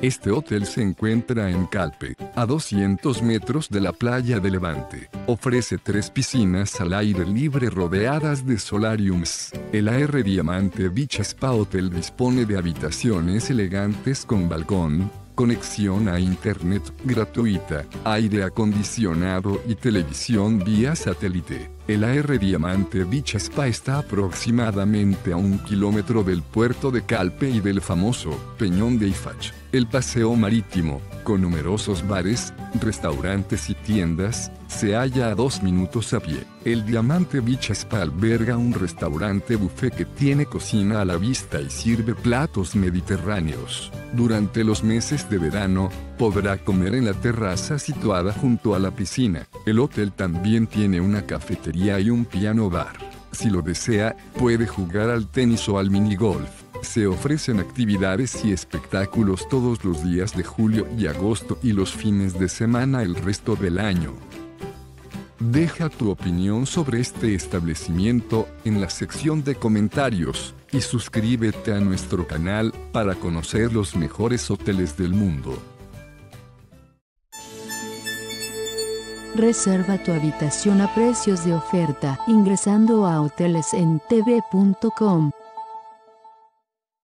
Este hotel se encuentra en Calpe, a 200 metros de la playa de Levante. Ofrece tres piscinas al aire libre rodeadas de solariums. El AR Diamante Beach Spa Hotel dispone de habitaciones elegantes con balcón, conexión a Internet gratuita, aire acondicionado y televisión vía satélite. El AR Diamante Beach Spa está aproximadamente a un kilómetro del puerto de Calpe y del famoso Peñón de Ifach. El paseo marítimo, con numerosos bares, restaurantes y tiendas, se halla a dos minutos a pie. El Diamante Beach Spa alberga un restaurante buffet que tiene cocina a la vista y sirve platos mediterráneos. Durante los meses de verano, podrá comer en la terraza situada junto a la piscina. El hotel también tiene una cafetería y un piano bar. Si lo desea, puede jugar al tenis o al minigolf. Se ofrecen actividades y espectáculos todos los días de julio y agosto y los fines de semana el resto del año. Deja tu opinión sobre este establecimiento en la sección de comentarios y suscríbete a nuestro canal para conocer los mejores hoteles del mundo. Reserva tu habitación a precios de oferta ingresando a hotelesentv.com.